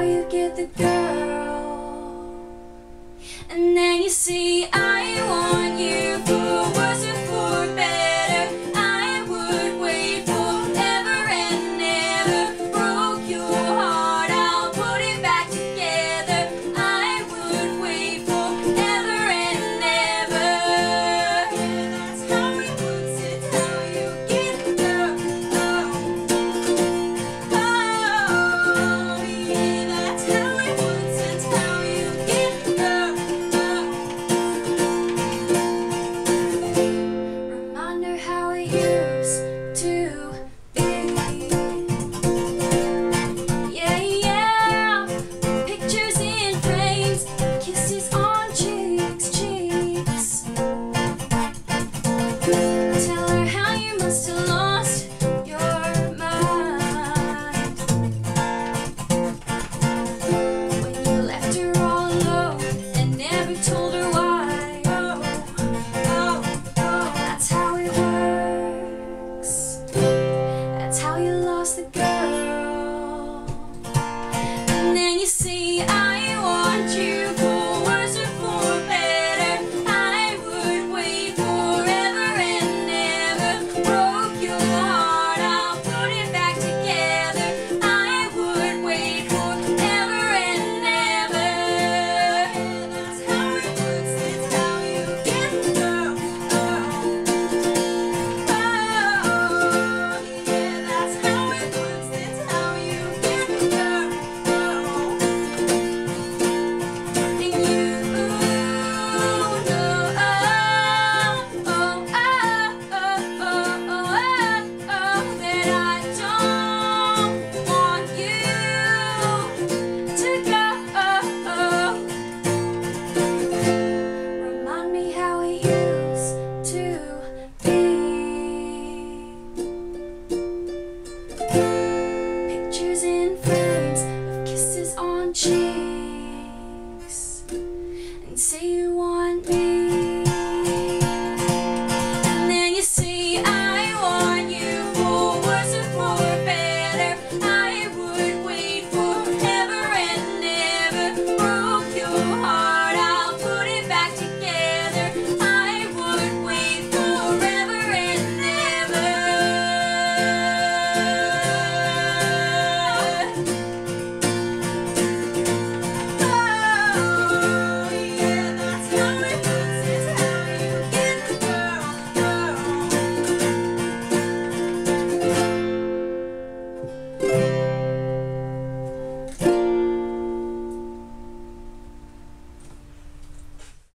How you get the girl Jesus.